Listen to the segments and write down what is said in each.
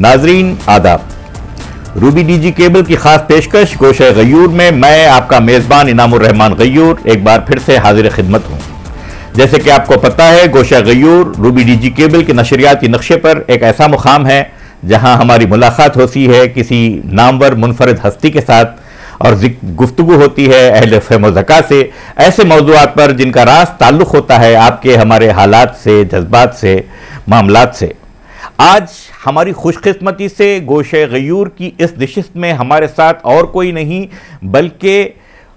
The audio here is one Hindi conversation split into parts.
नाजरीन, आदाब। रूबी डीजी केबल की खास पेशकश गोशे गयूर में मैं, आपका मेज़बान इनामुररहमान गयूर, एक बार फिर से हाजिर खिदमत हूँ। जैसे कि आपको पता है गोशा गयूर, रूबी डीजी केबल के नशरियाती नक्शे पर एक ऐसा मुकाम है, जहाँ हमारी मुलाकात होती है किसी नामवर मुनफरद हस्ती के साथ, और गुफ्तु होती है अहल फमज़ा से, ऐसे मौजूद पर जिनका रास ताल्लुक़ होता है आपके हमारे हालात से, जज्बात से, मामलात से। आज हमारी खुशकिस्मती से गोशे गयूर की इस नशस्त में हमारे साथ और कोई नहीं, बल्कि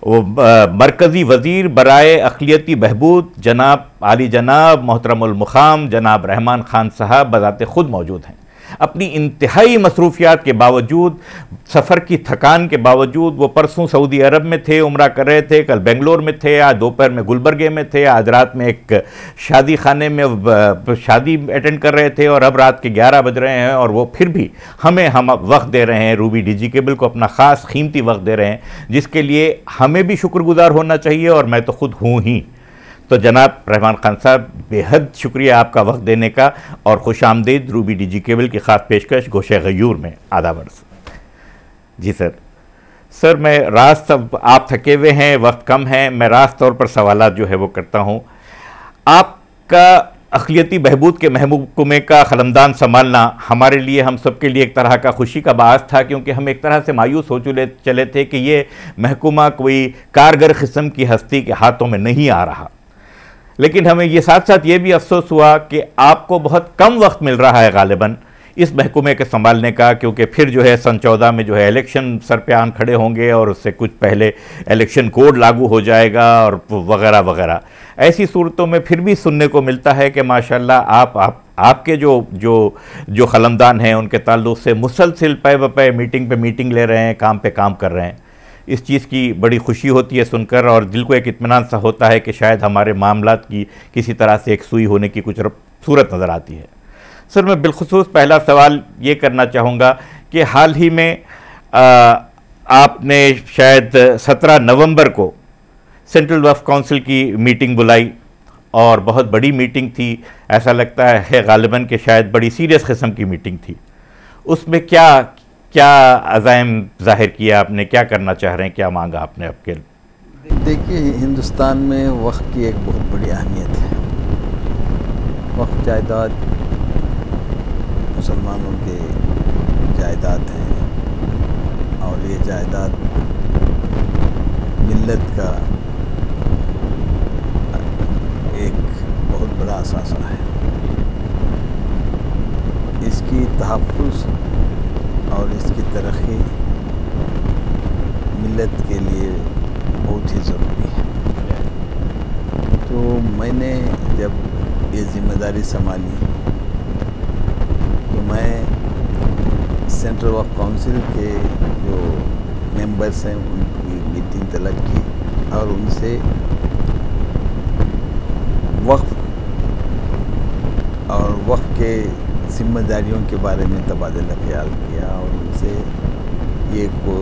मरकज़ी वज़ीर बरए अखिलती बहबूद जनाब आली जनाब मोहतरमुलमुखाम जनाब रहमान ख़ान साहब बज़ात ख़ुद मौजूद हैं। अपनी इंतहाई मसरूफियात के बावजूद, सफ़र की थकान के बावजूद, वो परसों सऊदी अरब में थे, उम्र कर रहे थे, कल बेंगलोर में थे, आज दोपहर में गुलबर्गे में थे, आज रात में एक शादी खाने में शादी अटेंड कर रहे थे और अब रात के ग्यारह बज रहे हैं और वो फिर भी हमें, हम वक्त दे रहे हैं, रूबी डी केबल को अपना ख़ास कीमती वक्त दे रहे हैं, जिसके लिए हमें भी शुक्रगुजार होना चाहिए और मैं तो ख़ुद हूँ ही। तो जनाब रहमान खान साहब, बेहद शुक्रिया आपका वक्त देने का और खुश आमदीद रूबी डी जी केबल की ख़ास पेशकश गोशे गयूर में। आधा वर्ष। जी सर। सर, मैं रास्त अब आप थके हुए हैं, वक्त कम है, मैं रास्त तौर पर सवाल जो है वो करता हूँ। आपका अखिलती बहबूद के महकमे का खलमदान संभालना हमारे लिए, हम सब के लिए एक तरह का खुशी का बास था, क्योंकि हम एक तरह से मायूस हो चुके चले थे कि ये महकुमा कोई कारगर किस्म की हस्ती के हाथों में नहीं आ रहा। लेकिन हमें ये साथ साथ ये भी अफसोस हुआ कि आपको बहुत कम वक्त मिल रहा है गालिबा। इस महकुमे के संभालने का, क्योंकि फिर जो है सन चौदह में जो है इलेक्शन सर पे आन खड़े होंगे और उससे कुछ पहले इलेक्शन कोड लागू हो जाएगा और वगैरह वगैरह। ऐसी सूरतों में फिर भी सुनने को मिलता है कि माशाल्लाह आप आप, आपके जो जो जो खलमदान हैं, उनके ताल्लुक से मुसलसिल पे पे मीटिंग पे मीटिंग ले रहे हैं, काम पे काम कर रहे हैं। इस चीज़ की बड़ी खुशी होती है सुनकर और दिल को एक इतमान सा होता है कि शायद हमारे मामला की किसी तरह से एक सुई होने की कुछ सूरत नज़र आती है। सर मैं बिलखसूस पहला सवाल ये करना चाहूँगा कि हाल ही में आ, आपने शायद सत्रह नवंबर को सेंट्रल वफ काउंसिल की मीटिंग बुलाई और बहुत बड़ी मीटिंग थी। ऐसा लगता है गालिबा कि शायद बड़ी सीरियस किस्म की मीटिंग थी। उसमें क्या क्या अजायम ज़ाहिर किया आपने? क्या करना चाह रहे हैं? क्या मांगा आपने आपके देखिए, हिंदुस्तान में वक्त की एक बहुत बड़ी अहमियत है। वक्त जायदाद, मुसलमानों के जायदाद हैं और ये जायदाद मिलत का एक बहुत बड़ा असासा है। इसकी तहफ़ और इसकी तरक्की मिलत के लिए बहुत ही ज़रूरी है। तो मैंने जब ये ज़िम्मेदारी संभाली तो मैं सेंट्रल वर्क काउंसिल के जो मेंबर्स हैं, उनकी मीटिंग तलब की और उनसे वक्त और वक्त के जिम्मेदारियों के बारे में तबादला ख्याल किया और उनसे ये को,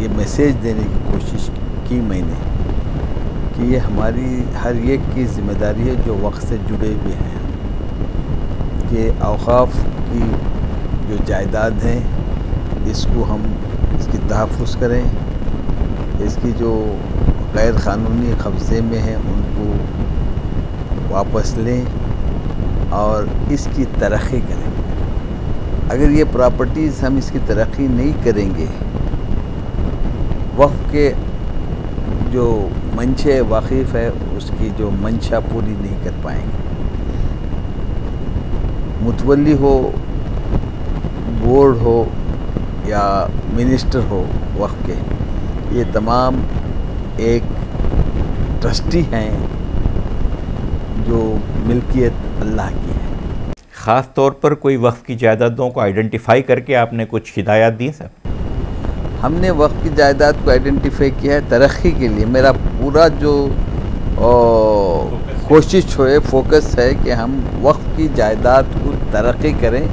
ये मैसेज देने की कोशिश की मैंने कि ये हमारी हर एक की ज़िम्मेदारी है जो वक्त से जुड़े हुए हैं कि अवकाफ़ की जो जायदाद हैं, इसको हम, इसकी तहफ़ करें, इसकी जो गैर क़ानूनी कब्ज़े में हैं, उनको वापस लें और इसकी तरक्की करें। अगर ये प्रॉपर्टीज़ हम इसकी तरक्की नहीं करेंगे, वक्त के जो मंशे वाकिफ़ है, उसकी जो मंशा पूरी नहीं कर पाएँगे। मुतवली हो, बोर्ड हो, या मिनिस्टर हो, वक्त के, ये तमाम एक ट्रस्टी हैं, जो मिल्कियत अल्लाह की ख़ास तौर पर कोई वक्त की जायदादों को आइडेंटिफाई करके आपने कुछ हिदायत दी, सर? हमने वक्त की जायदाद को आइडेंटिफाई किया है तरक्की के लिए। मेरा पूरा जो कोशिश है फोकस है कि हम वक्त की जायदाद को तरक्की करें,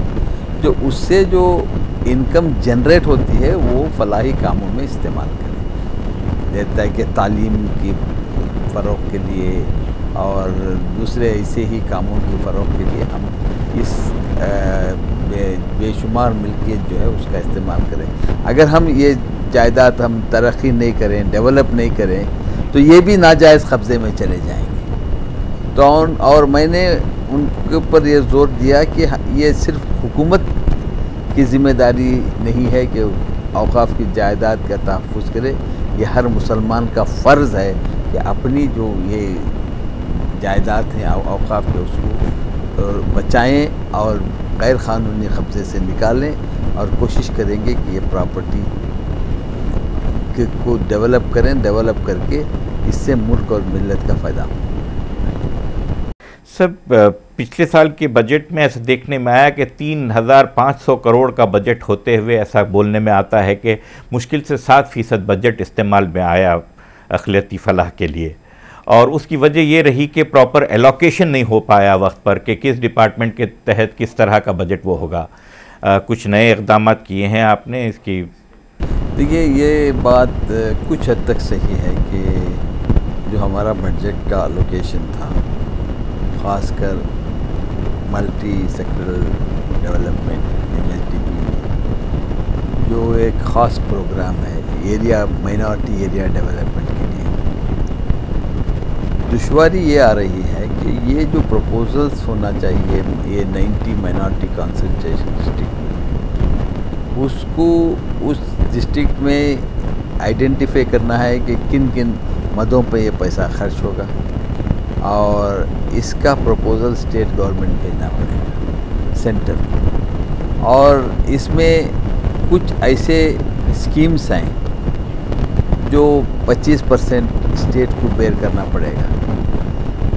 जो उससे जो इनकम जनरेट होती है, वो फलाही कामों में इस्तेमाल करें। जैसा कि तालीम की फ़रोग के लिए और दूसरे ऐसे ही कामों की फ़रोग के लिए हम इस बे, बेशुमार मिल्कियत जो है उसका इस्तेमाल करें। अगर हम ये जायदाद हम तरक्की नहीं करें, डेवलप नहीं करें तो ये भी नाजायज़ कब्ज़े में चले जाएँगे। तो और मैंने उनके ऊपर ये ज़ोर दिया कि ये सिर्फ़ हुकूमत की ज़िम्मेदारी नहीं है कि अवकाफ़ की जायदाद का तहफ़ करे। ये हर मुसलमान का फ़र्ज़ है कि अपनी जो ये जायदाद हैं अवकाफ़ के उसको बचाएँ और गैर क़ानूनी कब्ज़े से निकालें और कोशिश करेंगे कि ये प्रॉपर्टी को डेवलप करें डेवलप करके इससे मुल्क और मिलत का फ़ायदा हो। सब पिछले साल के बजट में ऐसा देखने में आया कि तीन हज़ार पाँच सौ करोड़ का बजट होते हुए ऐसा बोलने में आता है कि मुश्किल से सात फ़ीसद बजट इस्तेमाल में आया अखिलती फ़लाह के लिए। और उसकी वजह ये रही कि प्रॉपर एलोकेशन नहीं हो पाया वक्त पर कि किस डिपार्टमेंट के तहत किस तरह का बजट वो होगा। आ, कुछ नए इकदाम किए हैं आपने इसकी? देखिए ये बात कुछ हद तक सही है कि जो हमारा बजट का अलोकेशन था ख़ासकर मल्टी सेक्टरल डेवलपमेंट एम जो एक ख़ास प्रोग्राम है एरिया माइनॉरिटी एरिया डेवलपमेंट के लिए दुश्वारी ये आ रही है कि ये जो प्रपोजल्स होना चाहिए, ये 90 माइनॉरिटी कॉन्सेंट्रेशन डिस्ट्रिक्ट उसको उस डिस्ट्रिक्ट में आइडेंटिफाई करना है कि किन किन मदों पे ये पैसा खर्च होगा और इसका प्रपोज़ल स्टेट गवर्नमेंट भेजना पड़ेगा सेंटर और इसमें कुछ ऐसे स्कीम्स हैं जो 25 परसेंट स्टेट को बेयर करना पड़ेगा।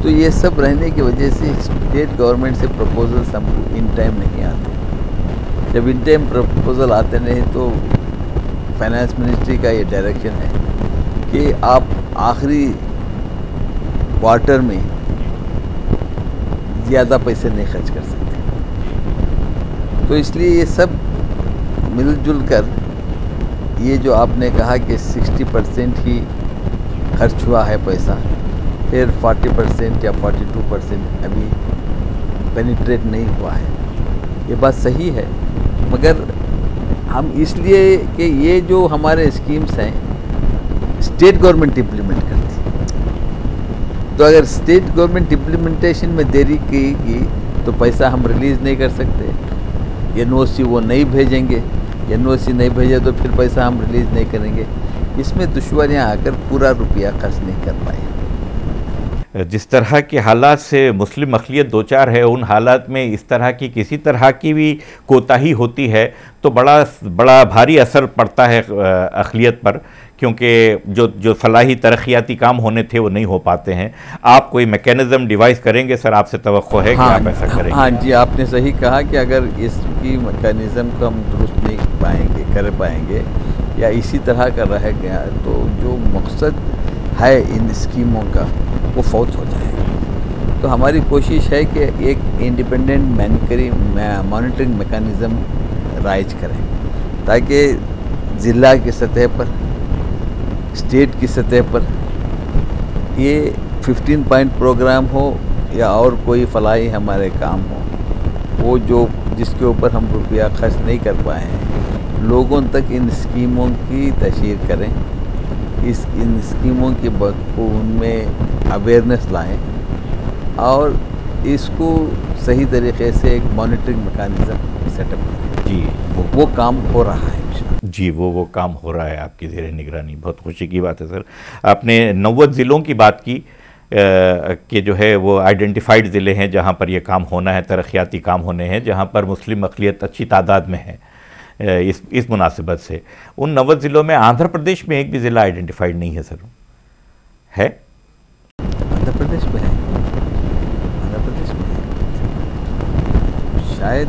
तो ये सब रहने की वजह से स्टेट गवर्नमेंट से प्रपोजल्स हमको इन टाइम नहीं आते। जब इन टाइम प्रपोजल आते नहीं तो फाइनेंस मिनिस्ट्री का ये डायरेक्शन है कि आप आखिरी क्वार्टर में ज़्यादा पैसे नहीं खर्च कर सकते। तो इसलिए ये सब मिलजुल कर ये जो आपने कहा कि 60 परसेंट ही खर्च हुआ है पैसा, फिर 40 परसेंट या 42 परसेंट अभी पेनिट्रेट नहीं हुआ है। ये बात सही है, मगर हम इसलिए कि ये जो हमारे स्कीम्स हैं स्टेट गवर्नमेंट इम्प्लीमेंट करती है। तो अगर स्टेट गवर्नमेंट इम्प्लीमेंटेशन में देरी की तो पैसा हम रिलीज़ नहीं कर सकते एन वो नहीं भेजेंगे। एनओसी नहीं भेजे तो फिर पैसा हम रिलीज़ नहीं करेंगे। इसमें दुश्वारियाँ आकर पूरा रुपया खर्च नहीं कर पाए। जिस तरह के हालात से मुस्लिम अखिलियत दो चार है उन हालात में इस तरह की किसी तरह की भी कोताही होती है तो बड़ा बड़ा भारी असर पड़ता है अखिलियत पर क्योंकि जो जो फलाही तरक्याती काम होने थे वो नहीं हो पाते हैं। आप कोई मैकेनिज़्म डिवाइस करेंगे सर आपसे तो है हाँ, कि आप ऐसा करेंगे? हाँ जी आपने सही कहा कि अगर इसकी मैकेनिज़्म को हम दुरुस्त नहीं पाएँगे, कर पाएँगे या इसी तरह का रह गया तो जो मकसद है इन स्कीमों का, वो फौत हो जाएगा। तो हमारी कोशिश है कि एक independent machinery monitoring mechanism raise करें, ताकि ज़िला की सतह पर स्टेट की सतह पर ये 15 पॉइंट प्रोग्राम हो या और कोई फलाई हमारे काम हो, वो जो जिसके ऊपर हम रुपया खर्च नहीं कर पाए हैं। लोगों तक इन स्कीमों की तशहर करें। इस इन स्कीमों के को उनमें अवेयरनेस लाएँ और इसको सही तरीके से एक मॉनिटरिंग मेकानिज़म सेटअप करें। जी वो, वो काम हो रहा है जी वो वो काम हो रहा है आपकी जेर निगरानी। बहुत खुशी की बात है सर। आपने नौवत ज़िलों की बात की कि जो है वो आइडेंटिफाइड ज़िले हैं जहाँ पर ये काम होना है तरक्याती काम होने हैं जहाँ पर मुस्लिम अकलीत अच्छी तादाद में है इस इस मुनासिबत से। उन नवत ज़िलों में आंध्र प्रदेश में एक भी ज़िला आइडेंटिफाइड नहीं है सर। है? आंध्र प्रदेश में है। आंध्र प्रदेश में है। शायद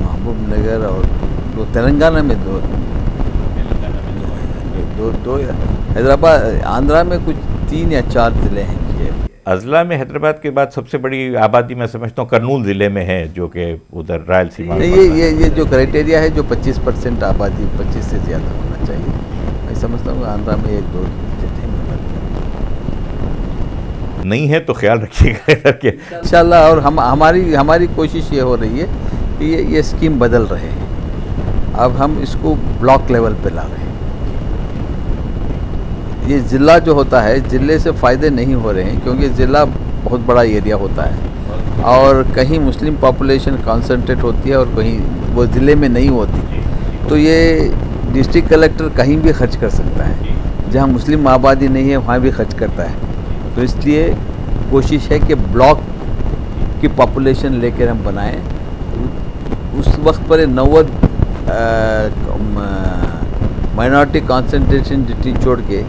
महबूब नगर और दो तेलंगाना में दो दो। दो हैदराबाद आंध्रा में कुछ तीन या चार ज़िले हैं अजला में हैदराबाद के बाद सबसे बड़ी आबादी मैं समझता हूँ करनूल ज़िले में है जो कि उधर रायलसीमा ये ये ये जो क्राइटेरिया है जो 25 परसेंट आबादी 25 से ज़्यादा होना चाहिए। मैं समझता हूँ आंध्रा में एक दो नहीं है तो ख्याल रखिएगा इंशाल्लाह और हम हमारी हमारी कोशिश ये हो रही है कि ये ये स्कीम बदल रहे हैं। अब हम इसको ब्लॉक लेवल पे ला रहे हैं। ये ज़िला जो होता है, ज़िले से फ़ायदे नहीं हो रहे हैं, क्योंकि ज़िला बहुत बड़ा एरिया होता है। और कहीं मुस्लिम पॉपुलेशन कॉन्सेंट्रेट होती है और कहीं वो ज़िले में नहीं होती। तो ये डिस्ट्रिक्ट कलेक्टर कहीं भी खर्च कर सकता है। जहाँ मुस्लिम आबादी नहीं है, वहाँ भी खर्च करता है। तो इसलिए कोशिश है कि ब्लॉक की पॉपुलेशन लेकर हम बनाएँ। उस वक्त पर नवद माइनॉरिटी कंसंट्रेशन डिस्ट्रिक्ट छोड़ के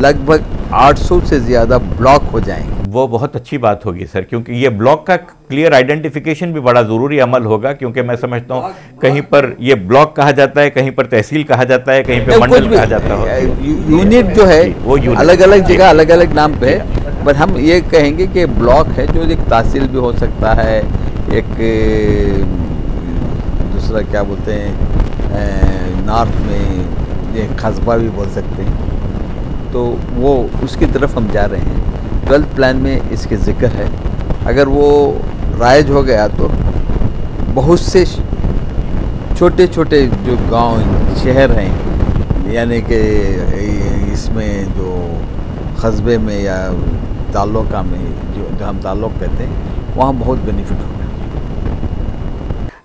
लगभग 800 से ज़्यादा ब्लॉक हो जाएँगे। वो बहुत अच्छी बात होगी सर क्योंकि ये ब्लॉक का क्लियर आइडेंटिफिकेशन भी बड़ा ज़रूरी अमल होगा क्योंकि मैं समझता हूँ कहीं पर ये ब्लॉक कहा जाता है कहीं पर तहसील कहा जाता है कहीं पर मंडल कहा जाता है। यूनिट जो है वो अलग अलग जगह अलग अलग नाम पे है पर हम ये कहेंगे कि ब्लॉक है जो एक तहसील भी हो सकता है एक दूसरा क्या बोलते हैं नॉर्थ में ये कस्बा भी बोल सकते हैं। तो वो उसकी तरफ़ हम जा रहे हैं। ट्वेल्थ प्लान में इसके ज़िक्र है। अगर वो राइज हो गया तो बहुत से छोटे छोटे जो गाँव, शहर हैं, यानी कि इसमें जो कस्बे में या ताल्लुका में जो जो हम ताल्लुक़ कहते हैं, वहाँ बहुत बेनिफिट होगा।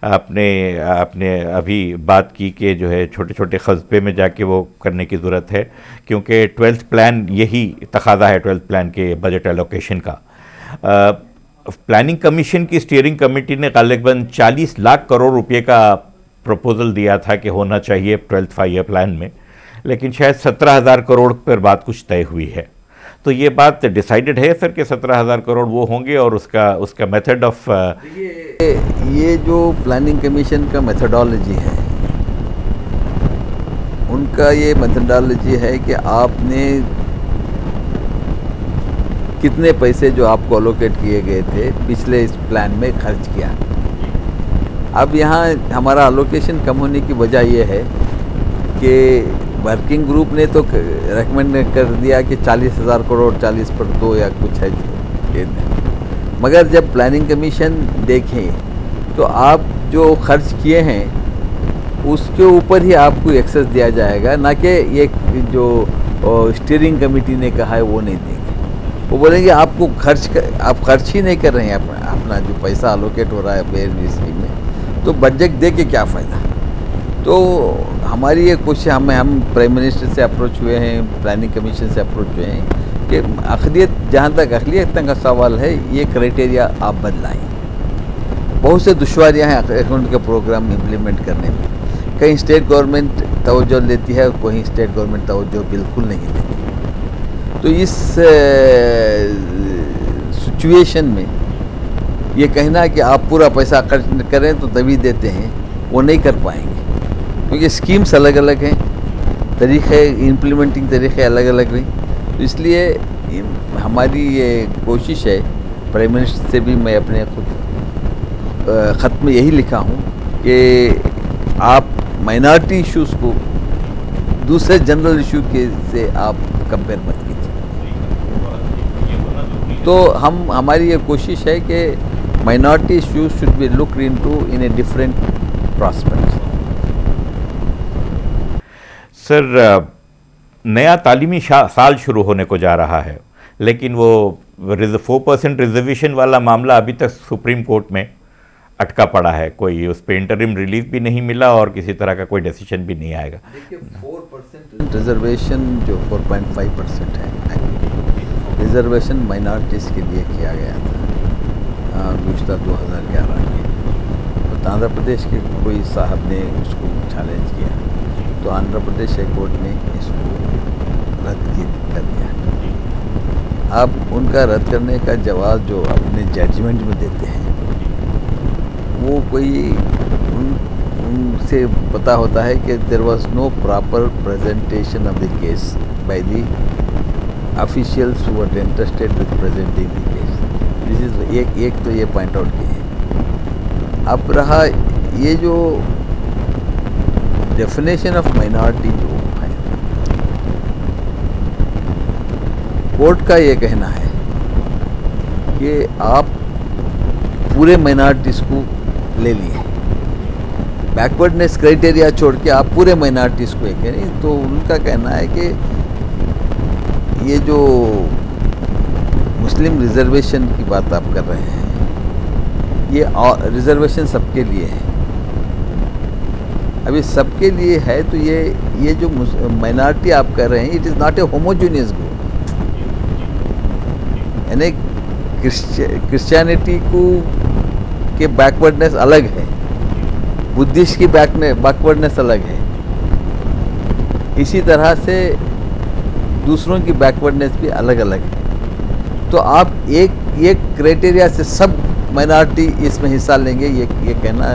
आपने आपने अभी बात की कि जो है छोटे छोटे कस्बे में जाके वो करने की ज़रूरत है क्योंकि ट्वेल्थ प्लान यही तकाजा है ट्वेल्थ प्लान के बजट एलोकेशन का। आ, प्लानिंग कमीशन की स्टीयरिंग कमेटी ने गालिबन 40 लाख करोड़ रुपए का प्रपोज़ल दिया था कि होना चाहिए ट्वेल्थ फाइव ईयर प्लान में लेकिन शायद सत्रह हज़ार करोड़ पर बात कुछ तय हुई है। तो ये बात डिसाइडेड है सर कि सत्रह हज़ार करोड़ वो होंगे और उसका उसका मेथड ऑफ़ ये, ये जो प्लानिंग कमीशन का मेथडोलॉजी है उनका ये मेथडोलॉजी है कि आपने कितने पैसे जो आपको अलोकेट किए गए थे पिछले इस प्लान में खर्च किया। अब यहाँ हमारा अलोकेशन कम होने की वजह यह है कि वर्किंग ग्रुप ने तो रेकमेंड कर दिया कि चालीस हज़ार करोड़ चालीस पर दो या कुछ है मगर जब प्लानिंग कमीशन देखें तो आप जो खर्च किए हैं उसके ऊपर ही आपको एक्सेस दिया जाएगा ना कि ये जो स्टीयरिंग कमेटी ने कहा है वो नहीं देंगे। वो बोलेंगे आपको खर्च कर, आप खर्च ही नहीं कर रहे हैं अपना अपना जो पैसा अलोकेट हो रहा है बेर में तो बजट दे के क्या फ़ायदा? तो हमारी ये कोशिश, हमें, हम प्राइम मिनिस्टर से अप्रोच हुए हैं प्लानिंग कमीशन से अप्रोच हुए हैं कि अखिलियत, जहाँ तक अखिलियत का सवाल है, ये क्राइटेरिया आप बदलाएँ। बहुत से दुशारियाँ हैं अकाउंट के प्रोग्राम इम्प्लीमेंट करने में। कहीं स्टेट गवर्नमेंट तवज्जो लेती है, कहीं स्टेट गवर्नमेंट तवज्जो बिल्कुल नहीं देती। तो इस सिचुएशन में ये कहना कि आप पूरा पैसा खर्च करें तो तभी देते हैं, वो नहीं कर पाएँगे। क्योंकि स्कीम्स अलग अलग हैं, तरीक़े इम्प्लीमेंटिंग तरीक़े अलग अलग हैं तो इसलिए हमारी ये कोशिश है प्राइम मिनिस्टर से भी मैं अपने खुद ख़त में यही लिखा हूँ कि आप माइनॉरिटी इश्यूज़ को दूसरे जनरल इशू के से आप कंपेयर मत कीजिए। तो हम, हमारी ये कोशिश है कि minority issues should be look in to in a different prospect sir नया तालीमी साल शुरू होने को जा रहा है, लेकिन वो फोर परसेंट रिजर्वेशन वाला मामला अभी तक सुप्रीम कोर्ट में अटका पड़ा है। कोई उस पर इंटरिम रिलीफ भी नहीं मिला और किसी तरह का कोई डिसीज़न भी नहीं आएगा। फोर परसेंट रिजर्वेशन जो 4.5 परसेंट है रिजर्वेशन माइनॉरिटीज़ के लिए किया गया था गुजरा 2011 में। तो आंध्र प्रदेश के कोई साहब ने उसको चैलेंज किया। तो आंध्र प्रदेश हाई कोर्ट ने इसको रद्द कर दिया अब उनका रद्द करने का जवाब जो अपने जजमेंट में देते हैं, वो कोई उन उनसे पता होता है कि there was no proper presentation of the case by the officials interested with presenting the case this is एक एक तो ये पॉइंट आउट किए अब रहा ये जो डेफिनेशन ऑफ़ माइनॉरिटी जो है। कोर्ट का ये कहना है कि आप पूरे माइनॉरिटीज़ को ले लिए। बैकवर्डनेस क्राइटेरिया छोड़ के आप पूरे माइनॉरिटीज़ को एक नहीं तो उनका कहना है कि ये जो मुस्लिम रिजर्वेशन की बात आप कर रहे हैं, ये रिजर्वेशन सबके लिए है। अभी सबके लिए है तो ये ये जो माइनॉरिटी आप कर रहे हैं it is not a homogeneous group यानी क्रिश्चियनिटी को, के बैकवर्डनेस अलग है। बुद्धिस्ट की बैकवर्डनेस अलग है। इसी तरह से दूसरों की बैकवर्डनेस भी अलग अलग है। तो आप एक एक क्राइटेरिया से सब माइनॉरिटी इसमें हिस्सा लेंगे, ये ये कहना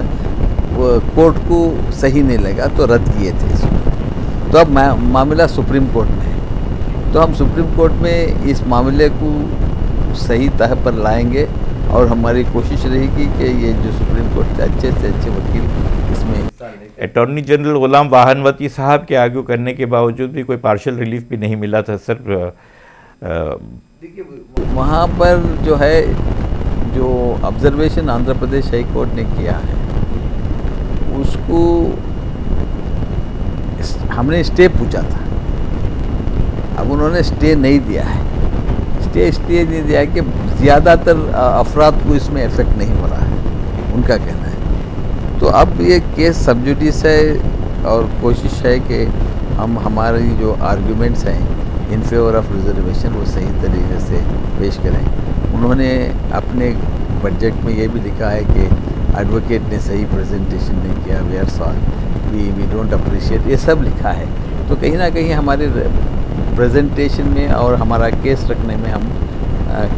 कोर्ट को सही नहीं लगा तो रद्द किए थे इसको। तो अब मामला सुप्रीम कोर्ट में है। तो हम सुप्रीम कोर्ट में इस मामले को सही तह पर लाएँगे और हमारी कोशिश रहेगी कि ये जो सुप्रीम कोर्ट के अच्छे से अच्छे वकील इसमें अटॉर्नी जनरल गुलाम वाहनवती साहब के आर्ग्यू करने के बावजूद भी कोई पार्शल रिलीफ भी नहीं मिला था सर देखिए वहाँ पर जो है जो observation Andhra Pradesh high court ने किया है उसको हमने स्टे पूछा था। अब उन्होंने स्टे नहीं दिया है। स्टे इसलिए नहीं दिया कि ज़्यादातर अफराद को इसमें इफ़ेक्ट नहीं हो रहा है। उनका कहना है। तो अब ये केस सब्जुडिस है और कोशिश है कि हम हमारी जो आर्ग्यूमेंट्स हैं इन फेवर ऑफ़ रिजर्वेशन वो सही तरीके से पेश करें। उन्होंने अपने बजट में ये भी लिखा है कि एडवोकेट ने सही प्रेजेंटेशन नहीं किया we are sorry we we don't appreciate ये सब लिखा है। तो कहीं ना कहीं हमारे प्रेजेंटेशन में और हमारा केस रखने में हम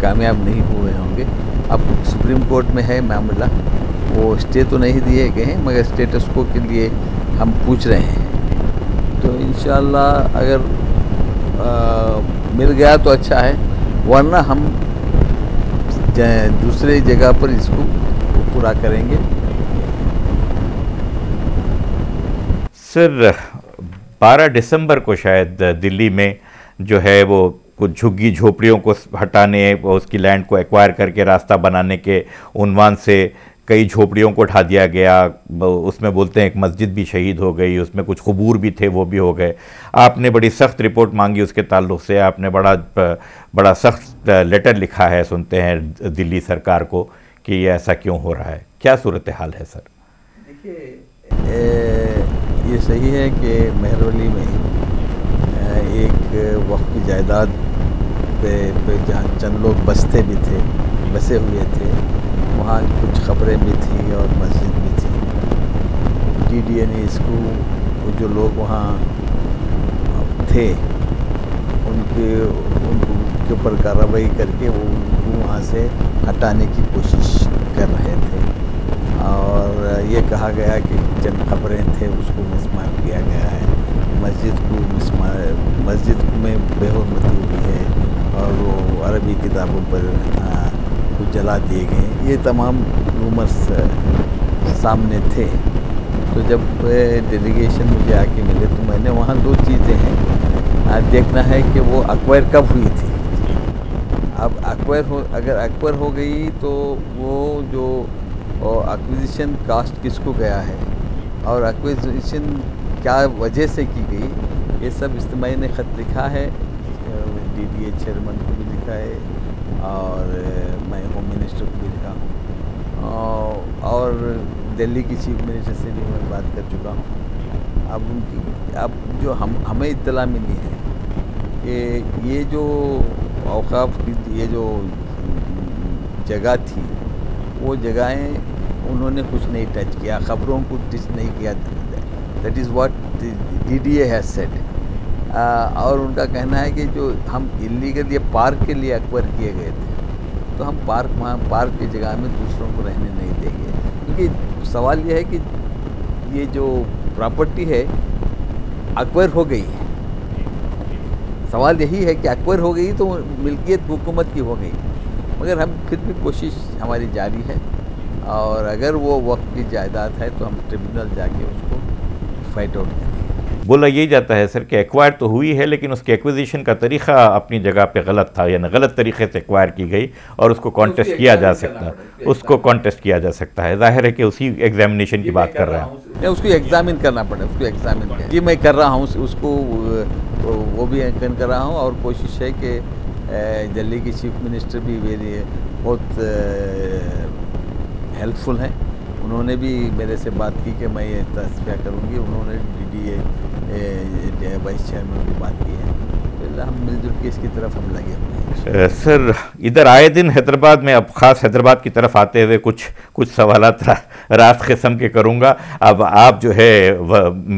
कामयाब नहीं हुए होंगे। अब सुप्रीम कोर्ट में है मामला। वो स्टे तो नहीं दिए गए हैं मगर स्टेटस को के लिए हम पूछ रहे हैं। तो इन अगर आ, मिल गया तो अच्छा है वरना हम दूसरे जगह पर इसको पूरा करेंगे। सर 12 दिसंबर को शायद दिल्ली में जो है वो कुछ झुग्गी झोपड़ियों को हटाने, उसकी लैंड को एक्वायर करके रास्ता बनाने के उनवान से कई झोपड़ियों को उठा दिया गया। उसमें बोलते हैं एक मस्जिद भी शहीद हो गई, उसमें कुछ खबूर भी थे, वो भी हो गए। आपने बड़ी सख्त रिपोर्ट मांगी उसके ताल्लुक से, आपने बड़ा बड़ा सख्त लेटर लिखा है, सुनते हैं दिल्ली सरकार को। कि ये ऐसा क्यों हो रहा है? क्या सूरत हाल है सर? देखिए ये सही है कि मेहरवली में एक वक्त की जायदाद पे, पे जहाँ चंद लोग बसते भी थे बसे हुए थे वहाँ कुछ खबरें भी थी और मस्जिद भी थी। डी ने इसको जो लोग वहाँ थे उनके उनके ऊपर कार्रवाई करके वो उनको वहाँ से हटाने की कोशिश कर रहे थे। और ये कहा गया कि चंद खबरें थे उसको मिसमार किया गया है। मस्जिद को मिसमार, मस्जिद में बेहरमती हुई है और वो अरबी किताबों पर कुछ जला दिए गए ये तमाम रूमर्स सामने थे। तो जब डेलीगेशन मुझे आके मिले तो मैंने वहाँ दो चीज़ें हैं। देखना है कि वो अक्वायर कब हुई थी। अब अक्वायर हो, अगर अक्वायर हो गई तो वो जो एक्विजिशन कास्ट किसको गया है? और एक्विजिशन क्या वजह से की गई? ये सब इज्तमाही ने ख़त लिखा है डी डी चेयरमैन को भी लिखा है, और मैं होम मिनिस्टर को भी लिखा हूँ। और दिल्ली की चीफ मिनिस्टर से भी मैं बात कर चुका हूँ। अब उनकी, अब जो हम, हमें इतला मिली है कि ये जो अवकाफ ये जो जगह थी, वो जगहें उन्होंने कुछ नहीं टच किया, ख़बरों को टच नहीं किया। That is what D D has set और उनका कहना है कि जो हम इलीगल ये पार्क के लिए अकबर किए गए थे तो हम पार्क वहाँ पार्क की जगह में दूसरों को रहने नहीं देंगे। क्योंकि सवाल यह है कि ये जो प्रॉपर्टी है अकबर हो गई है। सवाल यही है कि अकबर हो गई तो मिल्कियत हुकूमत की हो गई। मगर हम फिर भी कोशिश हमारी जारी है और अगर वो वक्त की जायदाद है तो हम ट्रिब्यूनल जाके उसको फाइट आउट करेंगे बोला यही जाता है सर कि एक्वायर तो हुई है लेकिन उसके एक्विजिशन का तरीका अपनी जगह पे गलत था यानी गलत तरीके से एक्वायर की गई और उसको कॉन्टेस्ट किया जा सकता है। उसको कॉन्टेस्ट किया जा सकता है। ज़ाहिर है कि उसी एग्जामिनेशन की बात कर रहा हैं। या उसको एग्जामिन करना पड़े उसको एग्जामिन ये मैं कर रहा हूँ उसको वो भी कर रहा हूँ और कोशिश है कि दिल्ली की चीफ मिनिस्टर भी मेरी बहुत हेल्पफुल हैं। उन्होंने भी मेरे से बात की कि मैं ये तस्वीर करूँगी उन्होंने D D A vice chairman की बात की है। तो हम मिलजुल के इसकी तरफ़ हम लगे हुए सर इधर आए दिन हैदराबाद में अब ख़ास हैदराबाद की तरफ़ आते हुए कुछ कुछ सवाल रात किस्म के करूँगा। अब आप जो है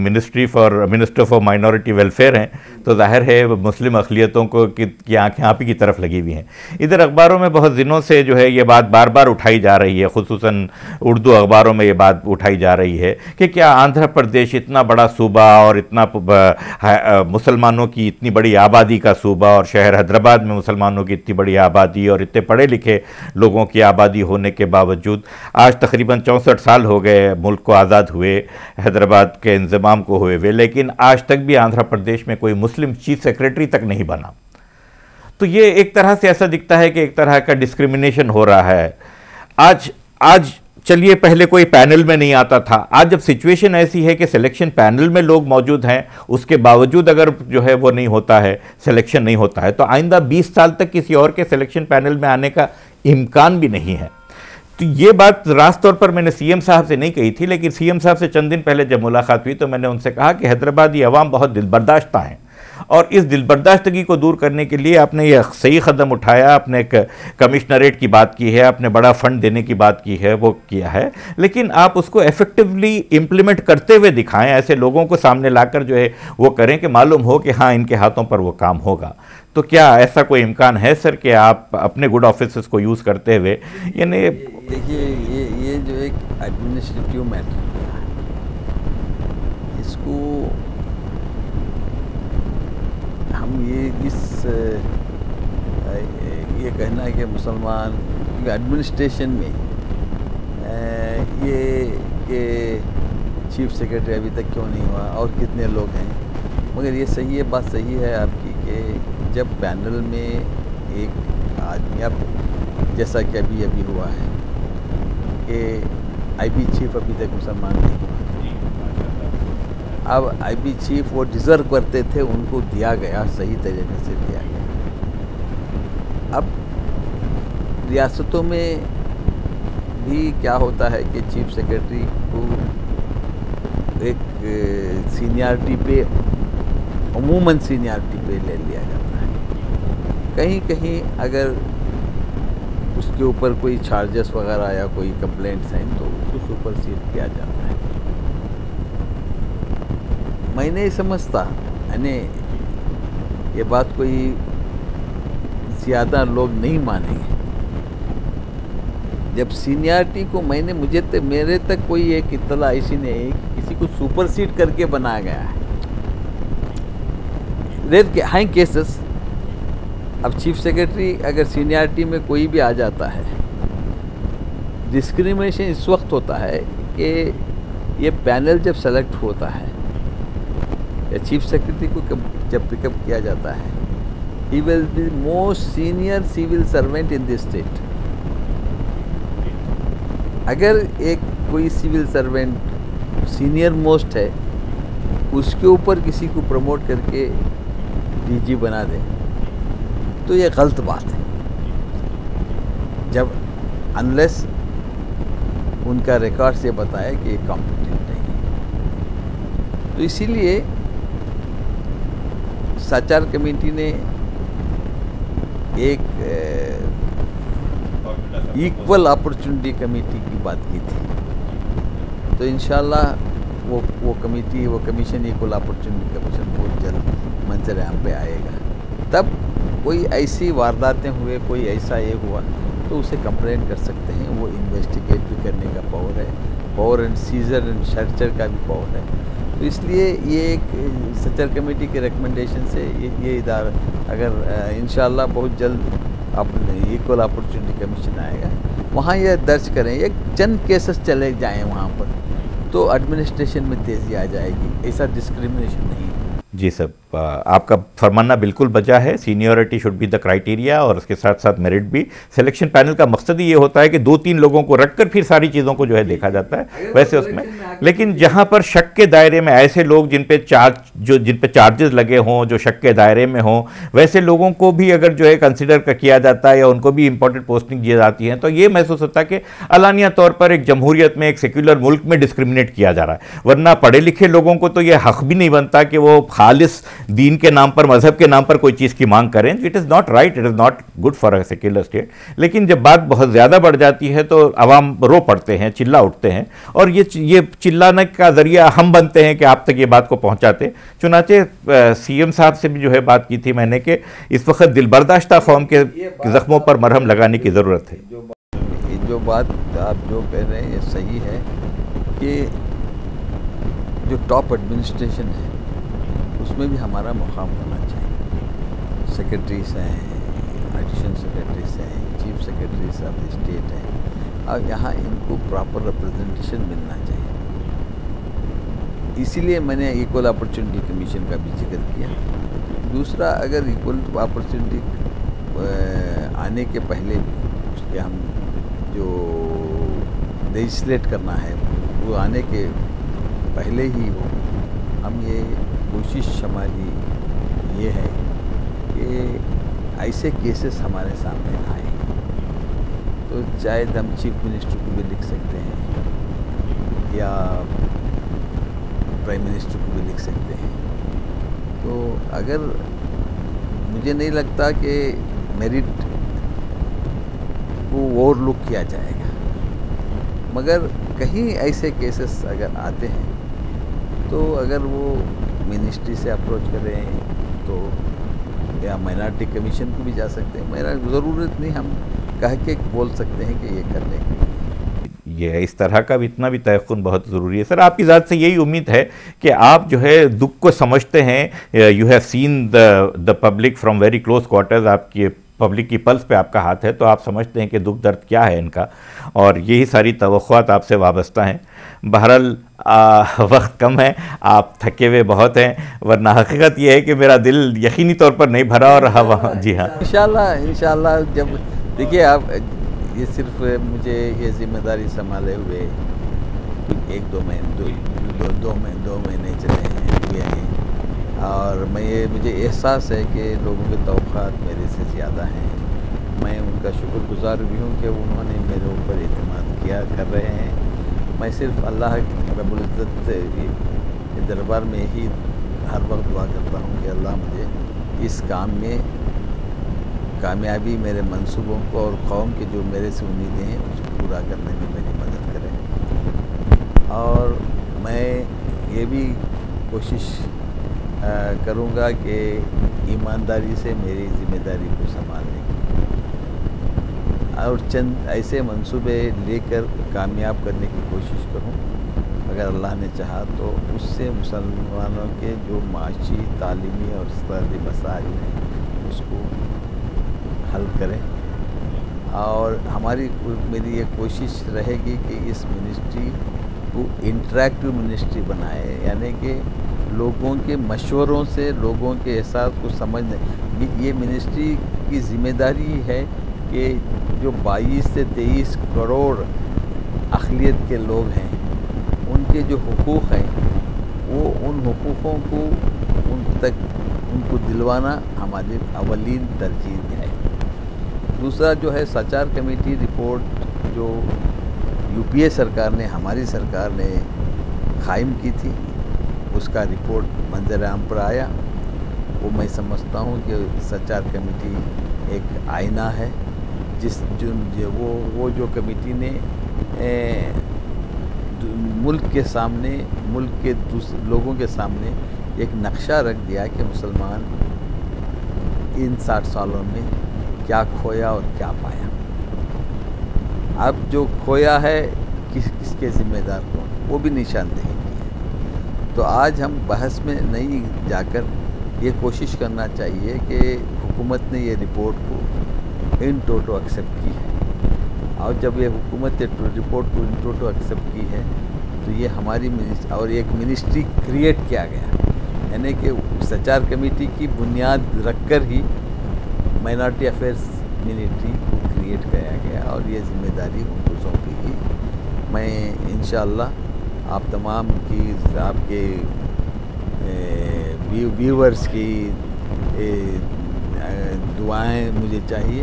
ministry for minister for minority welfare हैं तो ज़ाहिर है मुस्लिम अखिलियतों को की, की आँखें आप ही की तरफ़ लगी हुई हैं। इधर अखबारों में बहुत दिनों से जो है ये बात बार बार उठाई जा रही है खसूस उर्दू अखबारों में ये बात उठाई जा रही है कि क्या आंध्र प्रदेश इतना बड़ा सूबा और इतना मुसलमानों की इतनी बड़ी आबादी का सूबा और शहर हैदराबाद में मुसलमानों की इतनी बड़ी आबादी और इतने पढ़े लिखे लोगों की आबादी होने के बावजूद आज तकरीबन चौंसठ साल हो गए मुल्क को आज़ाद हुए, हैदराबाद के इंजमाम को हुए हुए, लेकिन आज तक भी आंध्र प्रदेश में कोई मुस्लिम चीफ सेक्रेटरी तक नहीं बना। तो ये एक तरह से ऐसा दिखता है कि एक तरह का डिस्क्रिमिनेशन हो रहा है। आज आज चलिए, पहले कोई पैनल में नहीं आता था। आज जब सिचुएशन ऐसी है कि सिलेक्शन पैनल में लोग मौजूद हैं, उसके बावजूद अगर जो है वो नहीं होता है, सिलेक्शन नहीं होता है तो आइंदा 20 साल तक किसी और के सिलेक्शन पैनल में आने का इम्कान भी नहीं है। तो ये बात रास्त तौर पर मैंने सीएम साहब से नहीं कही थी, लेकिन सीएम साहब से चंद दिन पहले जब मुलाकात हुई तो मैंने उनसे कहा कि हैदराबादी अवाम बहुत दिल बर्दाश्ता हैं और इस दिलबर्दाश्तगी को दूर करने के लिए आपने यह सही कदम उठाया, आपने एक कमिश्नरेट की बात की है, आपने बड़ा फंड देने की बात की है, वो किया है। लेकिन आप उसको इफ़ेक्टिवली इम्प्लीमेंट करते हुए दिखाएँ, ऐसे लोगों को सामने लाकर जो है वो करें कि मालूम हो कि हाँ इनके हाथों पर वो काम होगा। तो क्या ऐसा कोई इम्कान है सर कि आप अपने गुड ऑफ़िस को यूज़ करते हुए? यानी देखिए, ये ये जो एक एडमिनिस्ट्रेटिव मैटर इसको हम ये इस ये कहना है कि मुसलमान, क्योंकि एडमिनिस्ट्रेशन में ये कि चीफ सेक्रेटरी अभी तक क्यों नहीं हुआ और कितने लोग हैं? मगर ये सही है, बात सही है आपकी कि जब पैनल में एक आदमी, अब जैसा कि अभी अभी हुआ है कि आईबी चीफ अभी तक मुसलमान नहीं अब आईबी चीफ वो डिज़र्व करते थे, उनको दिया गया, सही तरीके से दिया गया। अब रियासतों में भी क्या होता है कि चीफ सेक्रेटरी को एक सीनियरिटी पे, अमूमन सीनियरिटी पे ले लिया जाता है। कहीं कहीं अगर उसके ऊपर कोई चार्जेस वगैरह या कोई कंप्लेंट्स हैं तो उसको सुपरसीड किया जाता है। मैं नहीं समझता, यानी ये बात कोई ज़्यादा लोग नहीं मानेंगे। जब सीनियरिटी को मैंने, मुझे तो मेरे तक कोई एक इतला ऐसी नहीं है कि किसी को सुपरसीड करके बनाया गया है। रेर के, हाई केसेस। अब चीफ सेक्रेटरी, अगर सीनियरिटी में कोई भी आ जाता है, डिस्क्रिमिनेशन इस वक्त होता है कि ये पैनल जब सेलेक्ट होता है या चीफ सेक्रेटरी को जब पिकअप किया जाता है। He will be most senior civil servant in this state अगर एक कोई सिविल सर्वेंट सीनियर मोस्ट है, उसके ऊपर किसी को प्रमोट करके डीजी बना दें तो ये गलत बात है। जब अनलेस उनका रिकॉर्ड से बताया कि ये कॉम्पिटेंट नहीं है। तो इसीलिए साचार कमेटी ने एक इक्वल अपॉर्चुनिटी कमेटी की बात की थी। तो इन वो वो कमेटी, वो कमीशन इक्वल अपॉर्चुनिटी कमीशन बहुत जल्द मंजर यहाँ पे आएगा। तब कोई ऐसी वारदातें हुए, कोई ऐसा ये हुआ तो उसे कंप्लेन कर सकते हैं। वो इन्वेस्टिगेट भी करने का पावर है। Power and seizure and search का भी पावर है। तो इसलिए ये एक सचर कमेटी के रिकमेंडेशन से ये ये अगर इन बहुत जल्द इक्वल अपॉर्चुनिटी कमीशन आएगा, वहाँ यह दर्ज करें, एक चंद केसेस चले जाएँ वहाँ पर तो एडमिनिस्ट्रेशन में तेज़ी आ जाएगी, ऐसा डिस्क्रिमिनेशन नहीं जी सर। आपका फरमाना बिल्कुल बचा है। Seniority should be the criteria और उसके साथ साथ मेरिट भी। सिलेक्शन पैनल का मकसद ही ये होता है कि दो तीन लोगों को रखकर फिर सारी चीज़ों को जो है देखा जाता है। वैसे उसमें लेकिन जहाँ पर शक के दायरे में ऐसे लोग जिन पे चार्ज जो जिन पे चार्जेस लगे हों जो शक के दायरे में हों वैसे लोगों को भी अगर जो है कंसिडर किया जाता है या उनको भी इंपॉर्टेंट पोस्टिंग दी जाती है तो ये महसूस होता है कि अलानिया तौर पर एक जमहूरियत में एक सेक्युलर मुल्क में डिस्क्रिमिनेट किया जा रहा है। वरना पढ़े लिखे लोगों को तो यह हक भी नहीं बनता कि वो खालिस दीन के नाम पर, मज़हब के नाम पर कोई चीज़ की मांग करें it is not right it is not good for a secular state लेकिन जब बात बहुत ज़्यादा बढ़ जाती है तो आवाम रो पड़ते हैं, चिल्ला उठते हैं, और ये ये चिल्लाने का ज़रिया हम बनते हैं कि आप तक ये बात को पहुँचाते। चुनाचे सी साहब से भी जो है बात की थी मैंने कि इस वक्त दिलबरदाश्ता कौम के ज़ख्मों पर मरहम लगाने की ज़रूरत है। जो बात आप जो कह रहे हैं, ये सही है कि जो टॉप एडमिनिस्ट्रेशन है उसमें भी हमारा मुकाम होना चाहिए। सेक्रेटरीज हैं एडिशन सेक्रेटरीज हैं chief secretaries of the state हैं। अब यहाँ इनको प्रॉपर रिप्रेजेंटेशन मिलना चाहिए। इसीलिए मैंने इक्वल अपॉर्चुनिटी कमीशन का भी ज़िक्र किया। दूसरा, अगर इक्वल अपॉर्चुनिटी आने के पहले भी उसके हम जो लेजिस्लेट करना है, वो आने के पहले हो हम ये कोशिश हमारी ये है कि ऐसे केसेस हमारे सामने आए। तो चाहे हम चीफ मिनिस्टर को भी लिख सकते हैं, या प्राइम मिनिस्टर को भी लिख सकते हैं। तो अगर मुझे नहीं लगता कि मेरिट को ओवरलुक किया जाएगा, मगर कहीं ऐसे केसेस अगर आते हैं तो अगर वो मिनिस्ट्री से अप्रोच कर रहे हैं तो या माइनॉरिटी कमीशन को भी जा सकते हैं। मेरा ज़रूरत नहीं, हम कह के बोल सकते हैं कि ये कर लें। ये इस तरह का भी इतना भी तयन बहुत ज़रूरी है। सर, आपकी ज़ात से यही उम्मीद है कि आप जो है दुख को समझते हैं, you have seen the the public from very close quarters आपकी पब्लिक की पल्स पे आपका हाथ है तो आप समझते हैं कि दुख दर्द क्या है इनका। और यही सारी तवक़ात आपसे वाबस्ता हैं। बहरहाल वक्त कम है आप थके हुए बहुत हैं वरना हकीकत यह है कि मेरा दिल यकीनी तौर पर नहीं भरा और हवा जी हाँ। इन इंशाल्लाह जब देखिए आप ये सिर्फ़ मुझे ये ज़िम्मेदारी संभाले हुए एक दो महीने दो दो, दो महीने दो महीने चले हैं और मैं ये, मुझे एहसास है कि लोगों के तोक़ात मेरे से ज़्यादा हैं। मैं उनका शुक्रगुजार भी हूँ कि उन्होंने मेरे ऊपर अतमाद किया, कर रहे हैं। मैं सिर्फ़ अल्लाह रबुल्ज़त के दरबार में ही हर वक्त दुआ करता हूँ कि अल्लाह मुझे इस काम में कामयाबी मेरे मंसूबों को और कौम के जो मेरे से उम्मीदें हैं, उसको पूरा करने में मेरी मदद करें। और मैं ये भी कोशिश करूँगा कि ईमानदारी से मेरी ज़िम्मेदारी को संभालने की। और चंद ऐसे मंसूबे लेकर कामयाब करने की कोशिश करूँ। अगर अल्लाह ने चाहा तो उससे मुसलमानों के जो माशी, तालीमी और इस्तादी मसाइल हैं, उसको हल करें। और हमारी मेरी ये कोशिश रहेगी कि इस मिनिस्ट्री को इंटरेक्टिव मिनिस्ट्री बनाए। यानी कि लोगों के मशवरों से लोगों के एहसास को समझने। ये मिनिस्ट्री की ज़िम्मेदारी है कि जो 22 से 23 करोड़ अखिलियत के लोग हैं, उनके जो हकूक़ हैं, वो उन हकूक़ों को उन तक उनको दिलवाना हमारी अवलिन तरजीह है। दूसरा जो है सचार कमेटी रिपोर्ट जो यूपीए सरकार ने, हमारी सरकार ने कायम की थी। उसका रिपोर्ट मंजर आम पर आया। वो मैं समझता हूँ कि सचार कमेटी एक आईना है जिस जो वो वो जो कमेटी ने ए, मुल्क के सामने मुल्क के लोगों के सामने एक नक्शा रख दिया कि मुसलमान इन साठ सालों में क्या खोया और क्या पाया। अब जो खोया है किस किसके ज़िम्मेदार को वो भी निशानदेही तो आज हम बहस में नहीं जाकर ये कोशिश करना चाहिए कि हुकूमत ने ये रिपोर्ट को इन टोटो एक्सेप्ट की है। और जब ये हुकूमत ने रिपोर्ट को इन टोटो एक्सेप्ट की है तो ये हमारी और एक मिनिस्ट्री क्रिएट किया गया। यानी कि सचार कमेटी की बुनियाद रखकर ही माइनॉरिटी अफेयर्स मिनिस्ट्री को क्रिएट किया गया और ये ज़िम्मेदारी उनको सौंपी गई मैं इन आप तमाम की, आपके व्यूवर्स की दुआएँ मुझे चाहिए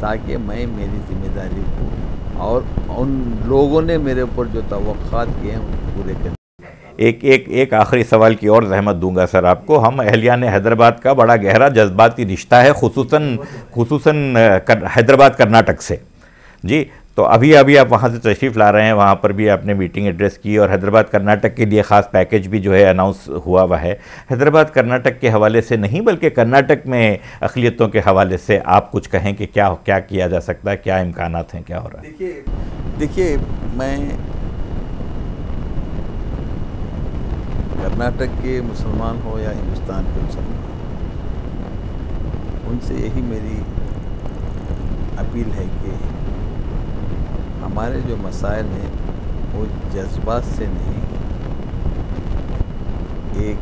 ताकि मैं मेरी ज़िम्मेदारी को और उन लोगों ने मेरे ऊपर जो तवक़ात किए हैं, उनको पूरे कर एक एक एक आखिरी सवाल की और जहमत दूँगा सर आपको। हम अहलियान हैदराबाद का बड़ा गहरा जज्बाती रिश्ता है खसूस खसूस हैदराबाद, कर्नाटक से। जी तो अभी अभी आप वहाँ से तशरीफ़ ला रहे हैं, वहाँ पर भी आपने मीटिंग एड्रेस की और हैदराबाद कर्नाटक के लिए ख़ास पैकेज भी जो है अनाउंस हुआ हुआ है। हैदराबाद कर्नाटक के हवाले से नहीं, बल्कि कर्नाटक में अखिलियतों के हवाले से आप कुछ कहें कि क्या क्या किया जा सकता है, क्या इम्कान हैं, क्या हो रहा है? देखिए देखिए, मैं कर्नाटक के मुसलमान हो या हिंदुस्तान के मुसलमान उनसे यही मेरी अपील है कि हमारे जो मसाइल हैं, वो जज्बात से नहीं, एक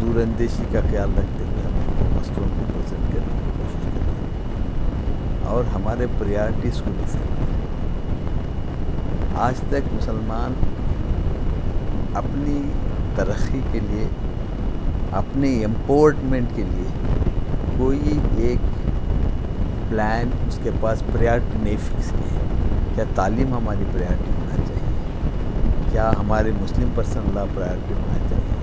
दूरंदेशी का ख्याल रखते हुए हम मसलों को प्रेजेंट करने की कोशिश करें और हमारे प्रायोरिटीज़ को डिफाइन करें आज तक मुसलमान अपनी तरक्की के लिए, अपने एम्पोर्टमेंट के लिए कोई एक प्लान उसके पास प्रायोरिटी नहीं फिक्स की है क्या तालीम हमारी प्रायोरिटी होना चाहिए? क्या हमारे मुस्लिम पर्सन ला प्रायोरिटी होना चाहिए?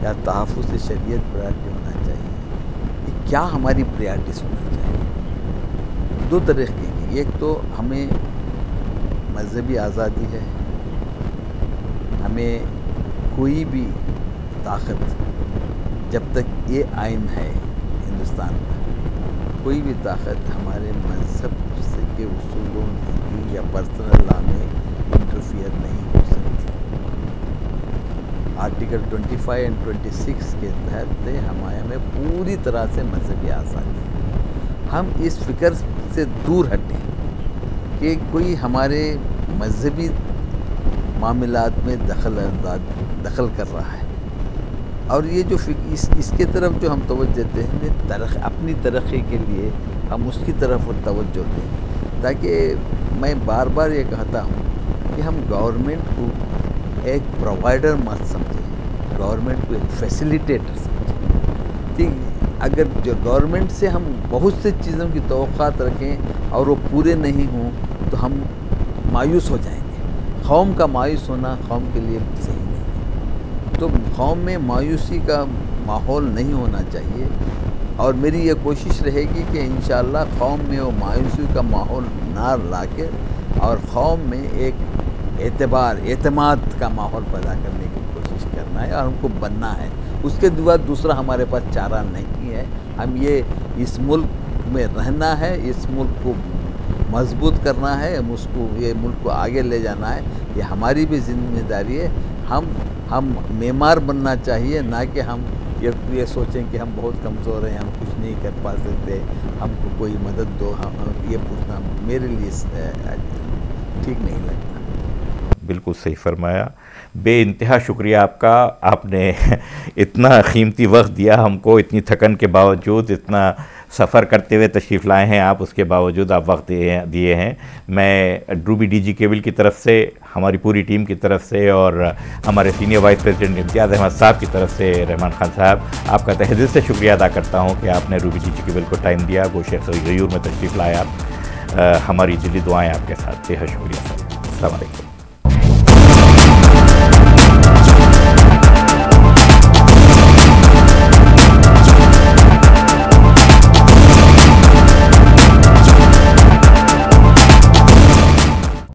क्या तहफ़ शरीत प्रायोरिटी होना चाहिए? क्या हमारी प्रायोरिटीज़ होना चाहिए? दो तरीके की एक तो हमें मजहबी आज़ादी है। हमें कोई भी ताकत जब तक ये आइन है हिंदुस्तान का कोई भी ताकत हमारे मज़हब के उसूलों या पर्सनल लॉ में इंटरफियर नहीं हो सकती। आर्टिकल 25 एंड 26 के तहत हमारे में पूरी तरह से मजहबी आज़ादी हम इस फ़िक्र से दूर हटें कि कोई हमारे मजहबी मामलात में दखल दखल कर रहा है। और ये जो इस, इसके तरफ़ जो हम तवज्जो देते हैं तरक्, अपनी तरक्की के लिए हम उसकी तरफ़ तवज्जो दें ताकि मैं बार बार ये कहता हूँ कि हम गवर्नमेंट को एक प्रोवाइडर मत समझें। गवर्नमेंट को एक फैसिलिटेटर समझें। ठीक अगर जो गवर्नमेंट से हम बहुत से चीज़ों की तो रखें और वो पूरे नहीं हों तो हम मायूस हो जाएँगे। कौम का मायूस होना कौम के लिए सही नहीं है। तो कौम में मायूसी का माहौल नहीं होना चाहिए। और मेरी ये कोशिश रहेगी कि इन कौम में वो मायूसी का माहौल ना ला के और कौम में एक एतबार, एतमाद का माहौल पैदा करने की कोशिश करना है और हमको बनना है। उसके बाद दूसरा हमारे पास चारा नहीं है। हम ये इस मुल्क में रहना है, इस मुल्क को मज़बूत करना है उसको, ये मुल्क को आगे ले जाना है। ये हमारी भी ज़िम्मेदारी है। हम हम मेमार बनना चाहिए, ना कि हम ये ये सोचें कि हम बहुत कमज़ोर हैं, हम कुछ नहीं कर पा सकते, हमको कोई मदद दो, हम ये पूछना मेरे लिए ठीक नहीं लगता। बिल्कुल सही फरमाया। बे इंतहा शुक्रिया आपका, आपने इतना कीमती वक्त दिया हमको, इतनी थकन के बावजूद, इतना सफ़र करते हुए तशरीफ़ लाए हैं। आप उसके बावजूद आप वक्त दिए हैं मैं ड्रूबी डी जी केबल की तरफ़ से, हमारी पूरी टीम की तरफ़ से और हमारे senior vice president Imtiaz Ahmad Sahab की तरफ़ से रहमान खान साहब, आपका तह दिल से शुक्रिया अदा करता हूँ कि आपने रूबी डी जी केबल को टाइम दिया गोशे गयूर में तशरीफ़ लाया हमारी दिली दुआएँ आपके साथ। बेहद शुक्रिया। सर अलैक्म